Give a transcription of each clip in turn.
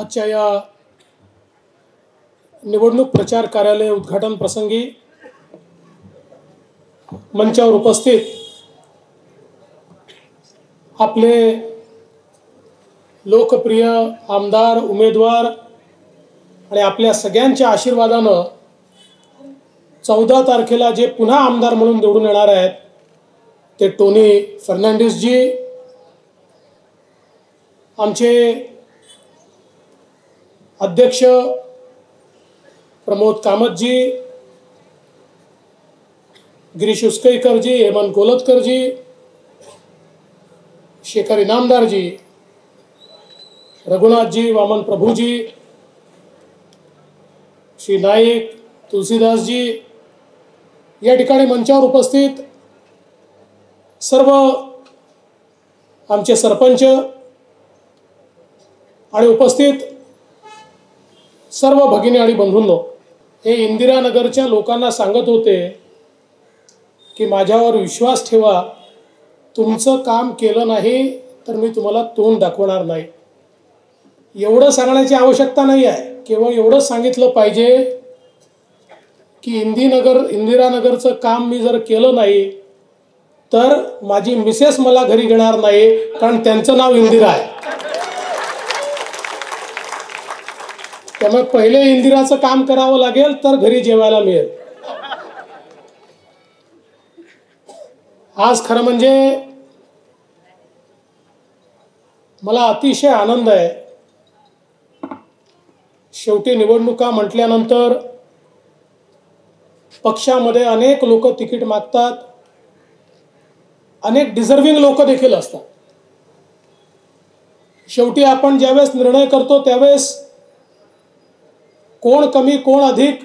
आजच्या या निवडणूक प्रचार कार्यालय उद्घाटन प्रसंगी मंचावर उपस्थित आपले लोकप्रिय आमदार उमेदवार आणि आपल्या सगळ्यांच्या आशीर्वादानं चौदा तारखेला जे पुन्हा आमदार म्हणून निवडून येणार आहेत ते टोनी फर्नांडिसजी आमचे अध्यक्ष प्रमोद कामतजी गिरीश उसकईकरजी हेमंत कोलतकरजी शेखर इनामदारजी रघुनाथजी वामन प्रभूजी श्री नाईक तुलसीदासजी या ठिकाणी मंचावर उपस्थित सर्व आमचे सरपंच आणि उपस्थित सर्व भगिनी आणि बंधूंनो हे इंदिरानगरच्या लोकांना सांगत होते की माझ्यावर विश्वास ठेवा तुमचं काम केलं नाही तर मी तुम्हाला तोंड दाखवणार नाही. एवढं सांगण्याची आवश्यकता नाही आहे. केवळ एवढंच सांगितलं पाहिजे की इंदिनगर इंदिरानगरचं काम मी जर केलं नाही तर माझी मिसेस मला घरी घेणार नाही कारण त्यांचं नाव इंदिरा आहे. त्यामुळे पहिले इंदिराचं काम करावं लागेल तर घरी जेवायला मिळेल. आज खरं म्हणजे मला अतिशय आनंद आहे. शेवटी निवडणुका म्हटल्यानंतर पक्षामध्ये अनेक लोक तिकीट मागतात. अनेक डिझर्विंग लोक देखील असतात. शेवटी आपण ज्यावेळेस निर्णय करतो त्यावेळेस कोण कमी कोण अधिक?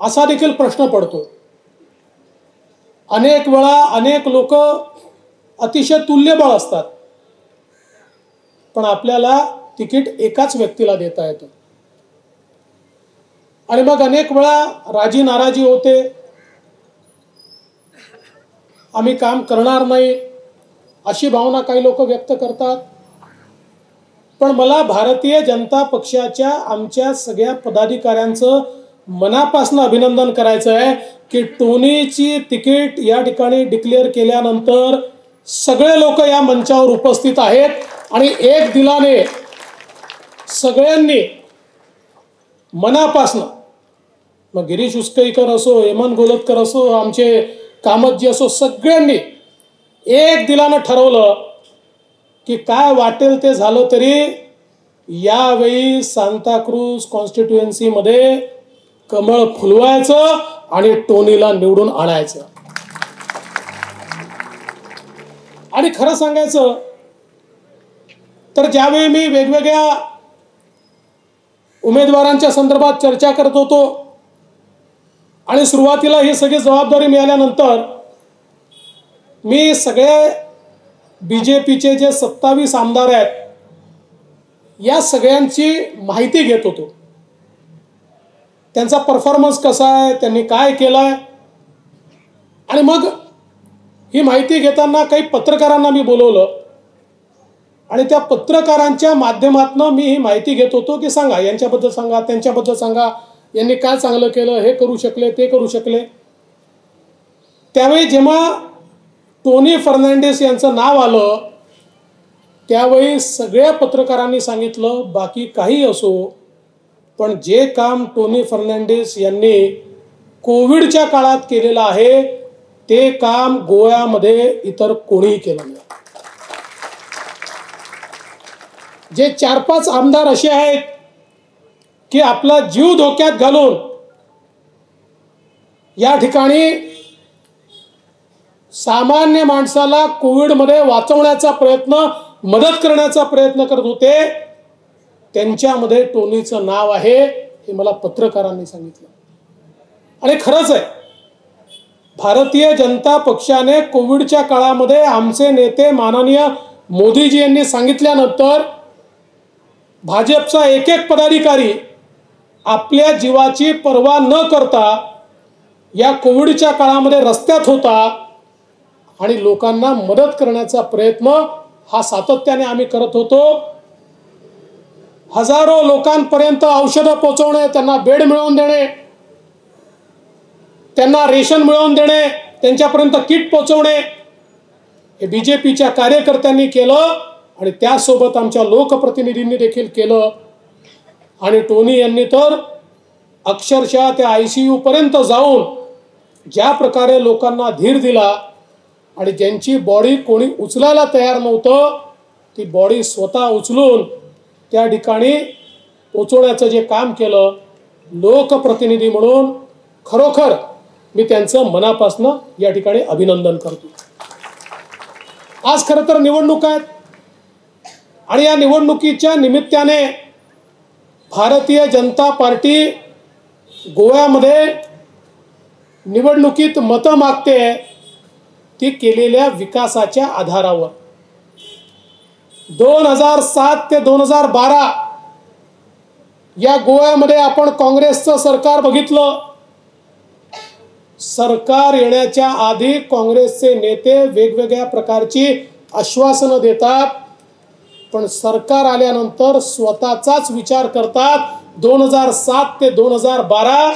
असा देखील प्रश्न पडतो. अनेक वेळा अनेक लोक अतिशय तुल्यबळ असतात. पण आपल्याला तिकीट एकाच व्यक्तीला देता येतं. आणि मग अनेक वेळा राजी नाराजी होते. आम्ही काम करणार नाही अशी भावना काही लोक व्यक्त करतात. पण मला भारतीय जनता पक्षाच्या आमच्या सगळ्या पदाधिकाऱ्यांचं मनापासून अभिनंदन करायचं आहे की टोनीची तिकीट या ठिकाणी डिक्लेअर केल्यानंतर सगळे लोक या मंचावर उपस्थित आहेत. आणि एक दिलाने सगळ्यांनी मनापासनं मग गिरीश उसकईकर असो हेमंत गोलतकर असो आमचे कामतजी असो सगळ्यांनी एक दिलानं ठरवलं की काय वाटेल ते झालं तरी यावेळी सांताक्रूज कॉन्स्टिट्युएन्सीमध्ये कमळ फुलवायचं आणि टोनीला निवडून आणायचं. आणि खरं सांगायचं तर ज्यावेळी मी वेगवेगळ्या उमेदवारांच्या संदर्भात चर्चा करत होतो आणि सुरुवातीला ही सगळी जबाबदारी मिळाल्यानंतर मी सगळे बी जे पीचे जे सत्तावीस आमदार आहेत या सगळ्यांची माहिती घेत होतो. त्यांचा परफॉर्मन्स कसा आहे त्यांनी काय केलं आहे आणि मग ही माहिती घेताना काही पत्रकारांना मी बोलवलं. आणि त्या पत्रकारांच्या माध्यमातून मी ही माहिती घेत होतो की सांगा यांच्याबद्दल सांगा त्यांच्याबद्दल सांगा यांनी काय चांगलं केलं हे करू शकले ते करू शकले. त्यावेळी जेव्हा टोनी फर्नांडिस यांचं नाव आलं त्यावेळी सगळ्या पत्रकारांनी सांगितलं बाकी काही असो पण जे काम टोनी फर्नांडिस यांनी कोविडच्या काळात केलेलं आहे ते काम गोव्यामध्ये इतर कोणीही केलं नाही. जे चार पाच आमदार असे आहेत की आपला जीव धोक्यात घालून या ठिकाणी सामान्य माणसाला कोविडमध्ये वाचवण्याचा प्रयत्न मदत करण्याचा प्रयत्न करत होते. त्यांच्यामध्ये टोनीचं नाव आहे हे मला पत्रकारांनी सांगितलं. आणि खरंच आहे भारतीय जनता पक्षाने कोविडच्या काळामध्ये आमचे नेते माननीय मोदीजी यांनी सांगितल्यानंतर भाजपचा एक एक पदाधिकारी आपल्या जीवाची पर्वा न करता या कोविडच्या काळामध्ये रस्त्यात होता आणि लोकांना मदत करण्याचा प्रयत्न हा सातत्याने आम्ही करत होतो. हजारो लोकांपर्यंत औषधं पोचवणे त्यांना बेड मिळवून देणे त्यांना रेशन मिळवून देणे त्यांच्यापर्यंत किट पोचवणे हे बी जे पीच्या कार्यकर्त्यांनी केलं आणि त्यासोबत आमच्या लोकप्रतिनिधींनी देखील केलं. आणि टोनी यांनी तर अक्षरशः त्या आय सी यूपर्यंत जाऊन ज्या प्रकारे लोकांना धीर दिला आणि ज्यांची बॉडी कोणी उचलायला तयार नव्हतं ती बॉडी स्वतः उचलून त्या ठिकाणी पोचवण्याचं जे काम केलं लोकप्रतिनिधी म्हणून खरोखर मी त्यांचं मनापासनं या ठिकाणी अभिनंदन करतो. आज खरं तर निवडणूक आहेत. आणि या निवडणुकीच्या निमित्ताने भारतीय जनता पार्टी गोव्यामध्ये निवडणुकीत मतं मागते. ते केलेल्या विकासाच्या आधारावर. दोन हजार सात ते दोन हजार बारा या गोव्यामध्ये आपण काँग्रेसचं सरकार बघितलं. सरकार येण्याच्या आधी काँग्रेसचे नेते वेगवेगळ्या प्रकारची आश्वासनं देतात पण सरकार आल्यानंतर स्वतःचाच विचार करतात. दोन हजार सात ते दोन हजार बारा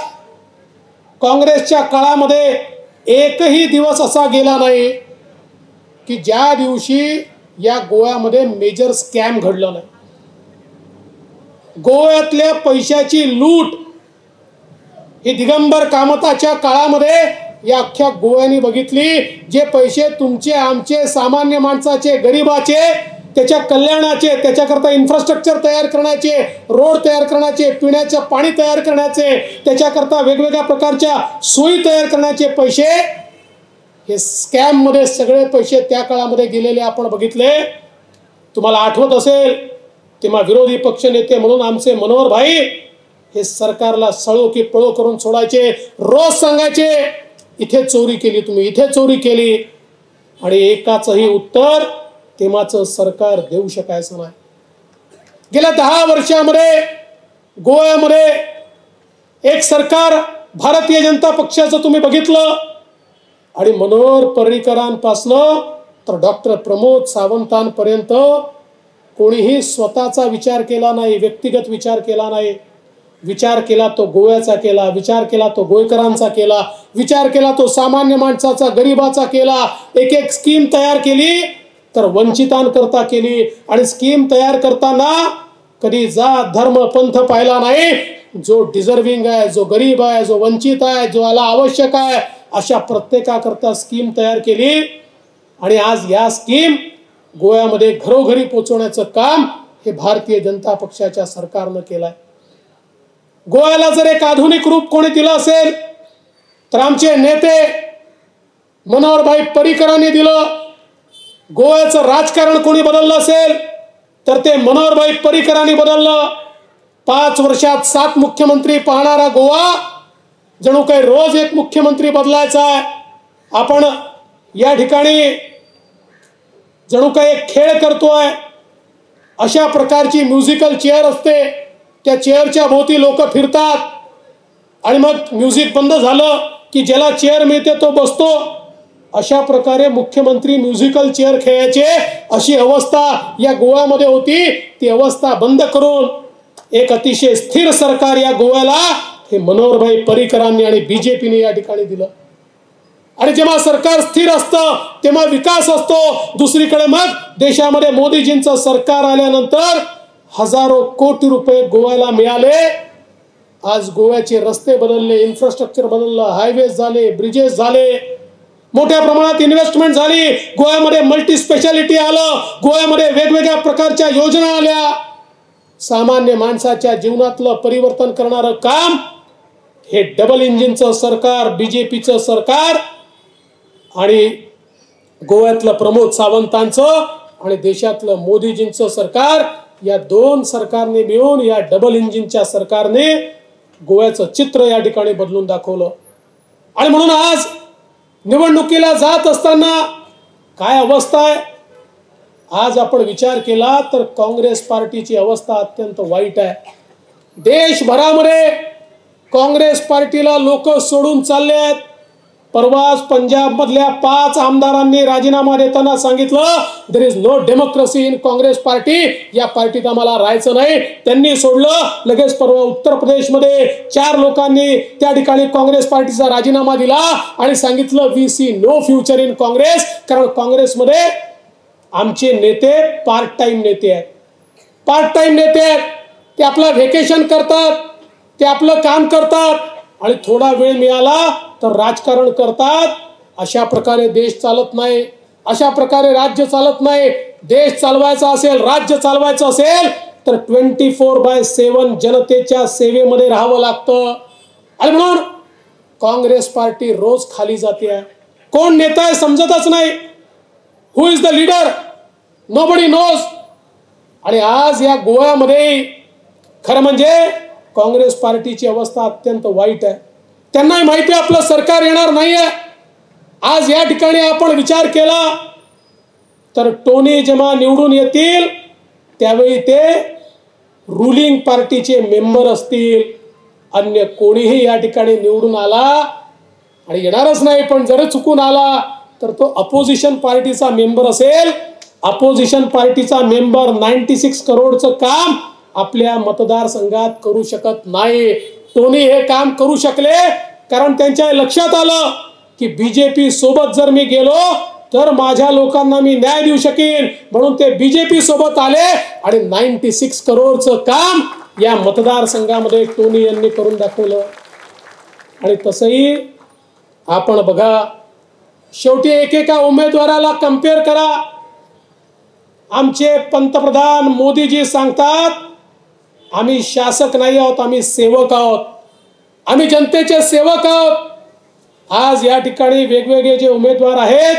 काँग्रेसच्या काळामध्ये एकही दिवस असा गेला नाही की ज्या दिवशी या गोव्यामध्ये मेजर स्कॅम घडलं नाही. गोव्यातल्या पैशाची लूट ही दिगंबर कामताच्या काळामध्ये या अख्ख्या गोव्याने बघितली जे पैसे तुमचे आमचे सामान्य माणसाचे गरिबाचे त्याच्या कल्याणाचे त्याच्याकरता इन्फ्रास्ट्रक्चर तयार करण्याचे रोड तयार करण्याचे पिण्याचं पाणी तयार करण्याचे त्याच्याकरता वेगवेगळ्या प्रकारच्या सोयी तयार करण्याचे पैसे हे स्कॅममध्ये सगळे पैसे त्या काळामध्ये गेलेले आपण बघितले. तुम्हाला आठवत असेल तेव्हा विरोधी पक्षनेते म्हणून आमचे मनोहर भाई हे सरकारला सळो की पळो करून सोडायचे रोज सांगायचे इथे चोरी केली तुम्ही इथे चोरी केली. आणि एकाचंही उत्तर तेव्हाचं सरकार देऊ शकायचं नाही. गेल्या दहा वर्षामध्ये गोव्यामध्ये एक सरकार भारतीय जनता पक्षाचं तुम्ही बघितलं आणि मनोहर पर्रीकरांपासनं तर डॉक्टर प्रमोद सावंतांपर्यंत कोणीही स्वतःचा विचार केला नाही व्यक्तिगत विचार केला नाही. विचार केला तो गोव्याचा केला विचार केला तो गोयकरांचा केला विचार केला तो सामान्य माणसाचा गरिबाचा केला एक एक स्कीम तयार केली. तर वंचितांकरता केली आणि स्कीम तयार करताना कधी जात धर्म पंथ पाहिला नाही. जो डिझर्विंग आहे जो गरीब आहे जो वंचित आहे जो याला आवश्यक आहे अशा प्रत्येकाकरता स्कीम तयार केली. आणि आज या स्कीम गोव्यामध्ये घरोघरी पोचवण्याचं काम हे भारतीय जनता पक्षाच्या सरकारनं केलंय. गोव्याला जर एक आधुनिक रूप कोणी दिलं असेल तर आमचे नेते मनोहरभाई परिकरांनी दिलं. गोव्याचं राजकारण कोणी बदललं असेल तर ते मनोहरभाई परिकरांनी बदललं. पाच वर्षात सात मुख्यमंत्री पाहणारा गोवा जणू काही रोज एक मुख्यमंत्री बदलायचा आहे. आपण या ठिकाणी जणू काही एक खेळ करतोय अशा प्रकारची म्युझिकल चेअर असते. त्या चेअरच्या भोवती लोक फिरतात. आणि मग म्युझिक बंद झालं की ज्याला चेअर मिळते तो बसतो. अशा प्रकारे मुख्यमंत्री म्युझिकल चेअर खेळायचे. अशी अवस्था या गोव्यामध्ये होती. ती अवस्था बंद करून एक अतिशय स्थिर सरकार या गोव्याला हे मनोहरभाई परिकरांनी आणि बीजेपीने या ठिकाणी दिलं. आणि जेव्हा सरकार स्थिर असतं तेव्हा विकास असतो. दुसरीकडे मग देशामध्ये मोदीजींचं सरकार आल्यानंतर हजारो कोटी रुपये गोव्याला मिळाले. आज गोव्याचे रस्ते बदलले इन्फ्रास्ट्रक्चर बदललं हायवेज झाले ब्रिजेस झाले. मोठ्या प्रमाणात इन्व्हेस्टमेंट झाली. गोव्यामध्ये मल्टी स्पेशालिटी आलं. गोव्यामध्ये वेगवेगळ्या प्रकारच्या योजना आल्या. सामान्य माणसाच्या जीवनातलं परिवर्तन करणारं काम हे डबल इंजिनचं सरकार बीजेपीचं सरकार आणि गोव्यातलं प्रमोद सावंतांचं आणि देशातलं मोदीजींचं सरकार या दोन सरकारने मिळून या डबल इंजिनच्या सरकारने गोव्याचं चित्र या ठिकाणी बदलून दाखवलं. आणि म्हणून आज निवडणुकीला जात असताना काय अवस्था आहे? आज आपण विचार केला तर काँग्रेस पार्टीची अवस्था अत्यंत वाईट आहे. देशभरामध्ये काँग्रेस पार्टीला लोक सोडून चालले आहेत. परवाच पंजाब मधल्या पाच आमदारांनी राजीनामा देताना सांगितलं there is no democracy in Congress party या पार्टीत आम्हाला राहायचं नाही. त्यांनी सोडलं. लगेच परवा उत्तर प्रदेशमध्ये चार लोकांनी त्या ठिकाणी काँग्रेस पार्टीचा राजीनामा दिला आणि सांगितलं we see no future in Congress कारण काँग्रेसमध्ये आमचे नेते पार्ट टाइम नेते आहेत. पार्ट टाइम नेते आहेत. ते आपलं व्हेकेशन करतात. ते आपलं काम करतात. आणि थोडा वेळ मिळाला तर राजकारण करतात. अशा प्रकारे देश चालत नाही. अशा प्रकारे राज्य चालत नाही. देश चालवायचा असेल राज्य चालवायचं असेल तर ट्वेंटी फोर बाय सेवन जनतेच्या सेवेमध्ये राहावं लागतं. आणि म्हणून काँग्रेस पार्टी रोज खाली जाते कोण नेता आहे समजतच नाही. Who is the leader nobody knows आणि आज या गोव्यामध्ये खरं म्हणजे काँग्रेस पार्टीची अवस्था अत्यंत वाईट आहे. त्यांनाही माहिती आहे आपलं सरकार येणार नाही आहे आज या ठिकाणी आपण विचार केला तर टोनी जेव्हा निवडून येतील त्यावेळी ते रुलिंग पार्टीचे मेंबर असतील. अन्य कोणीही या ठिकाणी निवडून आला आणि येणारच नाही पण जर चुकून आला तर तो अपोजिशन पार्टीचा मेंबर असेल. अपोजिशन पार्टीचा मेंबर नाईन्टी सिक्स करोडचं काम आपल्या मतदारसंघात करू शकत नाही. कोणी हे काम करू शकले? कारण त्यांच्या लक्षात आलं की बीजेपी सोबत जर मी गेलो तर माझ्या लोकांना मी न्याय देऊ शकेन. म्हणून ते बीजेपी सोबत आले आणि नाईन्टी सिक्स करोडचं काम या मतदारसंघामध्ये टोनी यांनी करून दाखवलं. आणि तसंही आपण बघा शेवटी एकेका उमेदवाराला कंपेअर करा. आमचे पंतप्रधान मोदीजी सांगतात आम्ही शासक नाही आहोत आम्ही सेवक आहोत. आम्ही जनतेचे सेवक आहोत. आज या ठिकाणी वेगवेगळे जे उमेदवार आहेत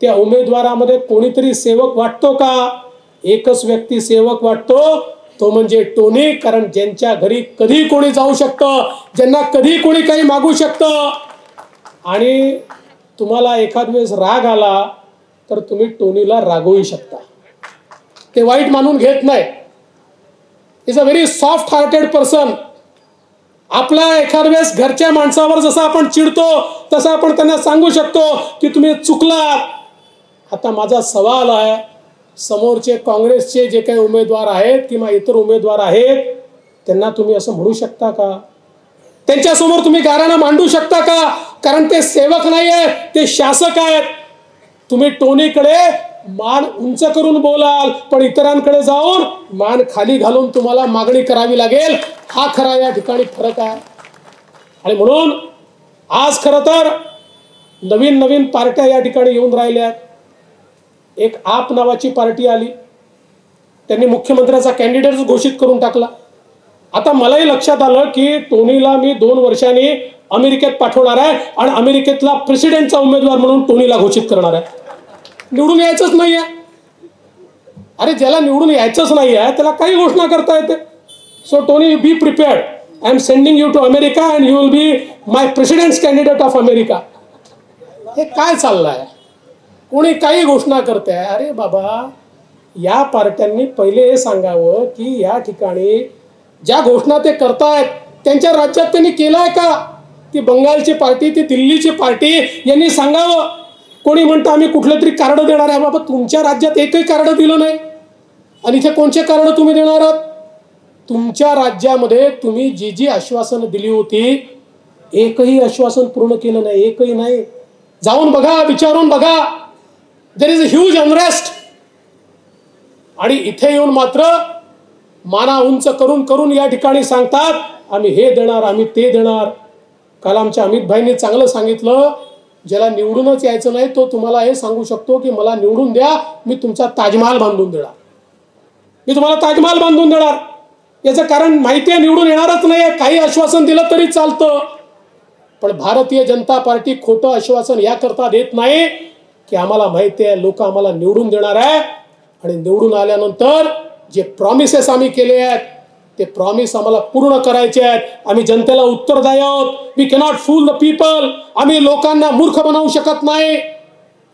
त्या उमेदवारामध्ये कोणीतरी सेवक वाटतो का? एकच व्यक्ती सेवक वाटतो तो म्हणजे टोनी कारण ज्यांच्या घरी कधी कोणी जाऊ शकतं ज्यांना कधी कोणी काही मागू शकतं. आणि तुम्हाला एखाद वेळेस राग आला तर तुम्ही टोनीला रागवू शकता. ते वाईट मानून घेत नाही. Is a very soft hearted person आपला एखाद वेळेस घरच्या माणसावर जसं आपण चिडतो तसं आपण त्यांना सांगू शकतो की तुम्ही चुकलात. आता माझा सवाल आहे समोरचे काँग्रेसचे जे काही उमेदवार आहेत किंवा इतर उमेदवार आहेत त्यांना तुम्ही असं म्हणू शकता का? त्यांच्यासमोर तुम्ही गाराणं मांडू शकता का? कारण ते सेवक नाही आहेत ते शासक आहेत. तुम्ही टोनीकडे मान उंच करून बोलाल पण इतरांकडे जाऊन मान खाली घालून तुम्हाला मागणी करावी लागेल. हा खरा या ठिकाणी फरक आहे. आणि म्हणून आज खरं तर नवीन नवीन पार्ट्या या ठिकाणी येऊन राहिल्या एक आप नावाची पार्टी आली. त्यांनी मुख्यमंत्र्याचा कॅन्डिडेट घोषित करून टाकला. आता मलाही लक्षात आलं की टोनीला मी दोन वर्षांनी अमेरिकेत पाठवणार आहे आणि अमेरिकेतला प्रेसिडेंटचा उमेदवार म्हणून टोनीला घोषित करणार आहे. निवडून यायचंच नाही आहे अरे ज्याला निवडून यायचंच नाही आहे त्याला काही घोषणा करता येते. So Tony be prepared I am sending you to America and you will be my president's candidate of America हे काय चाललं आहे कोणी काही घोषणा करते आहे अरे बाबा या पार्ट्यांनी पहिले हे सांगावं की या ठिकाणी ज्या घोषणा ते करतायत त्यांच्या राज्यात त्यांनी केलं आहे का? ती बंगालची पार्टी ती दिल्लीची पार्टी यांनी सांगावं. कोणी म्हणतं आम्ही कुठलं तरी कार्ड देणार आहे. बाबा तुमच्या राज्यात एकही कार्ड दिलं नाही. आणि इथे कोणचे कार्ड तुम्ही देणार आहात? तुमच्या राज्यामध्ये तुम्ही जी जी आश्वासनं दिली होती एकही आश्वासन पूर्ण केलं नाही एकही नाही. जाऊन बघा विचारून बघा. There is a huge unrest आणि इथे येऊन मात्र माना उंच करून करून या ठिकाणी सांगतात आम्ही हे देणार आम्ही ते देणार. काल आमच्या अमित भाईंनी चांगलं सांगितलं ज्याला निवडूनच यायचं नाही तो तुम्हाला हे सांगू शकतो की मला निवडून द्या मी तुमचा ताजमहाल बांधून देणार. मी तुम्हाला ताजमहाल बांधून देणार. याचं कारण माहिती आहे निवडून येणारच नाही आहे काही आश्वासन दिलं तरी चालतं. पण भारतीय जनता पार्टी खोटं आश्वासन याकरता देत नाही की आम्हाला माहिती आहे लोक आम्हाला निवडून देणार आहे. आणि निवडून आल्यानंतर जे प्रॉमिसेस आम्ही केले आहेत ते प्रॉमिस आम्हाला पूर्ण करायचे आहेत. आम्ही जनतेला उत्तरदायी आहोत. We cannot fool the people आम्ही लोकांना मूर्ख बनवू शकत नाही.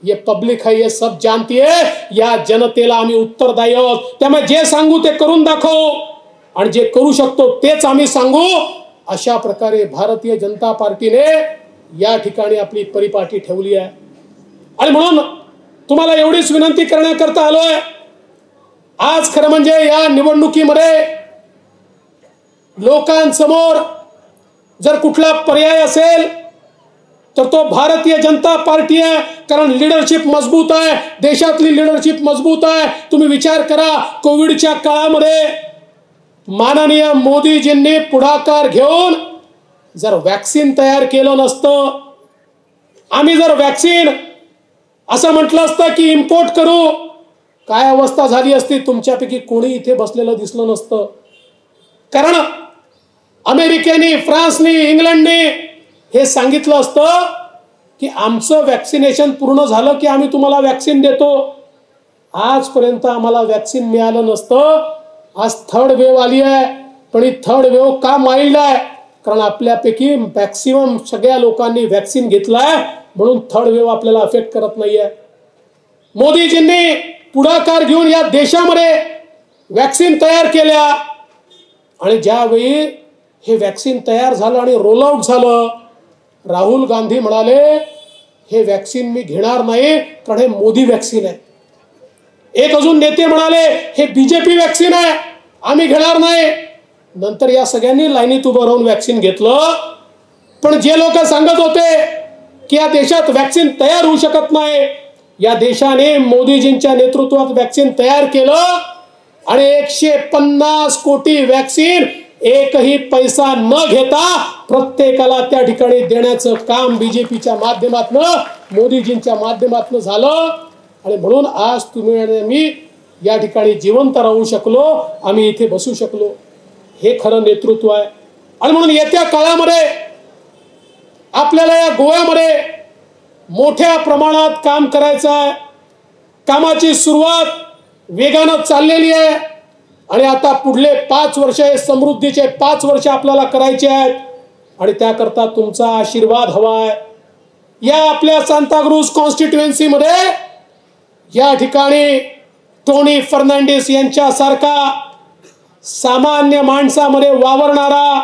ये पब्लिक है ये सब जानती है या जनतेला आम्ही उत्तरदायी आहोत. त्यामुळे जे सांगू ते करून दाखव. आणि जे करू शकतो तेच आम्ही सांगू. अशा प्रकारे भारतीय जनता पार्टीने या ठिकाणी आपली परिपाठी ठेवली आहे. आणि म्हणून तुम्हाला एवढीच विनंती करण्याकरता आलोय. आज खरं म्हणजे या निवडणुकीमध्ये लोकांसमोर जर कुठला पर्याय असेल तर तो भारतीय जनता पार्टी आहे कारण लिडरशिप मजबूत आहे देशातली लिडरशिप मजबूत आहे. तुम्ही विचार करा कोविडच्या काळामध्ये माननीय मोदीजींनी पुढाकार घेऊन जर वॅक्सिन तयार केलं नसतं आम्ही जर वॅक्सिन असं म्हटलं असतं की इम्पोर्ट करू काय अवस्था झाली असती? तुमच्यापैकी कोणी इथे बसलेलं दिसलं नसतं. कारण अमेरिकेने फ्रान्सने इंग्लंडने हे सांगितलं असतं की आमचं वॅक्सिनेशन पूर्ण झालं की आम्ही तुम्हाला वॅक्सिन देतो. आजपर्यंत आम्हाला वॅक्सिन मिळालं नसतं. आज थर्ड वेव आली आहे पण ही थर्ड वेव का माइल्ड आहे? कारण आपल्यापैकी मॅक्सिमम सगळ्या लोकांनी वॅक्सिन घेतलं आहे म्हणून थर्ड वेव आपल्याला अफेक्ट करत नाही आहे मोदीजींनी पुढाकार घेऊन या देशामध्ये वॅक्सिन तयार केल्या. आणि ज्यावेळी हे वॅक्सिन तयार झालं आणि रोल आउट झालं. राहुल गांधी म्हणाले हे वॅक्सिन मी घेणार नाही कारण हे मोदी वॅक्सिन आहे. एक अजून नेते म्हणाले हे बीजेपी वॅक्सिन आहे आम्ही घेणार नाही. नंतर या सगळ्यांनी लाईनीत उभं राहून वॅक्सिन घेतलं. पण जे लोक सांगत होते की या देशात वॅक्सिन तयार होऊ शकत नाही या देशाने मोदीजींच्या नेतृत्वात वॅक्सिन तयार केलं आणि एकशे पन्नास कोटी वॅक्सिन एकही पैसा न घेता प्रत्येकाला त्या ठिकाणी देण्याचं काम बीजेपीच्या माध्यमातनं मोदीजींच्या माध्यमातनं झालं. आणि म्हणून आज तुम्ही आणि मी या ठिकाणी जिवंत राहू शकलो आम्ही इथे बसू शकलो. हे खरं नेतृत्व आहे. आणि म्हणून येत्या काळामध्ये आपल्याला या गोव्यामध्ये मोठ्या प्रमाणात काम करायचं आहे. कामाची सुरुवात वेगानं चाललेली आहे. आणि आता पुढले पाच वर्ष हे समृद्धीचे पाच वर्ष आपल्याला करायचे आहेत. आणि त्याकरता तुमचा आशीर्वाद हवा आहे या आपल्या सांताक्रूज कॉन्स्टिट्युएन्सीमध्ये या ठिकाणी टोनी फर्नांडिस यांच्यासारखा सामान्य माणसामध्ये वावरणारा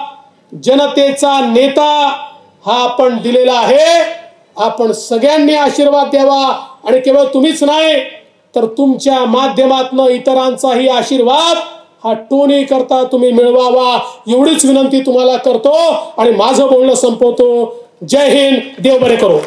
जनतेचा नेता हा आपण दिलेला आहे. आपण सगळ्यांनी आशीर्वाद द्यावा. आणि केवळ तुम्हीच नाही तर तुमच्या माध्यमातनं इतरांचाही आशीर्वाद हा टोनी करता तुम्ही मिळवावा. एवढीच विनंती तुम्हाला करतो आणि माझं बोलणं संपवतो. जय हिंद. देव बरे करो.